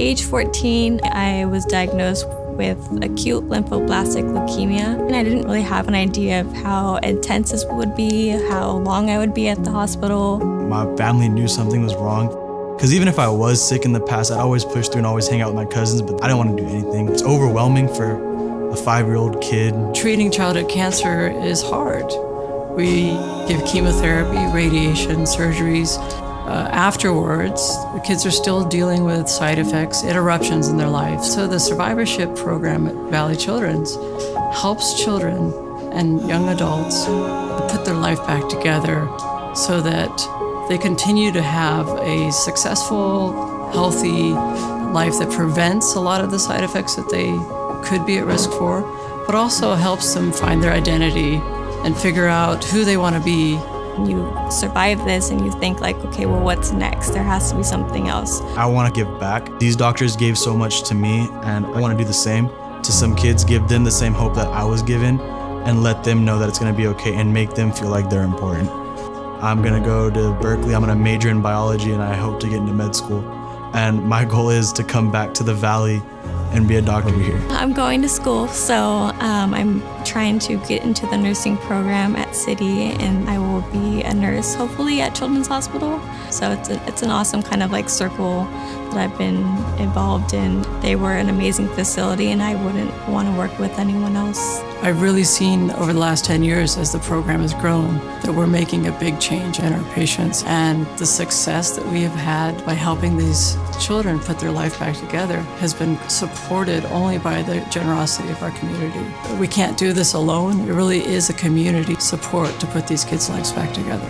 age 14, I was diagnosed with acute lymphoblastic leukemia, and I didn't really have an idea of how intense this would be, how long I would be at the hospital. My family knew something was wrong. Because even if I was sick in the past, I'd always push through and always hang out with my cousins, but I didn't want to do anything. It's overwhelming for a five year old kid. Treating childhood cancer is hard. We give chemotherapy, radiation, surgeries. Uh, afterwards, the kids are still dealing with side effects, interruptions in their life. So the survivorship program at Valley Children's helps children and young adults put their life back together so that they continue to have a successful, healthy life that prevents a lot of the side effects that they could be at risk for, but also helps them find their identity and figure out who they want to be. You survive this and you think like, okay, well, what's next? There has to be something else. I want to give back. These doctors gave so much to me, and I want to do the same to some kids, give them the same hope that I was given, and let them know that it's going to be okay and make them feel like they're important. I'm going to go to Berkeley. I'm going to major in biology, and I hope to get into med school. And my goal is to come back to the Valley and be a doctor here. I'm going to school, so um, I'm trying to get into the nursing program at City, and I will be a nurse hopefully at Children's Hospital. So it's, a, it's an awesome kind of like circle that I've been involved in. They were an amazing facility, and I wouldn't want to work with anyone else. I've really seen over the last 10 years as the program has grown that we're making a big change in our patients and the success that we have had by helping these children put their life back together has been supported only by the generosity of our community. We can't do this alone. It really is a community support to put these kids' lives back together.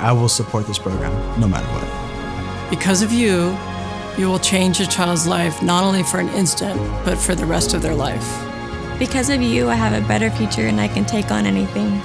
I will support this program no matter what. Because of you, you will change a child's life not only for an instant, but for the rest of their life. Because of you, I have a better future and I can take on anything.